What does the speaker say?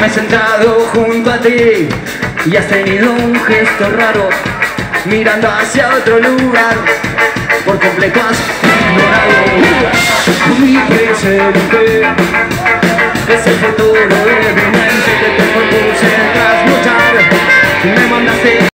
Me he sentado junto a ti y has tenido un gesto raro mirando hacia otro lugar por completo has ignorado mi presente es el futuro de mi mente que te propuse trasnochar. Me mandaste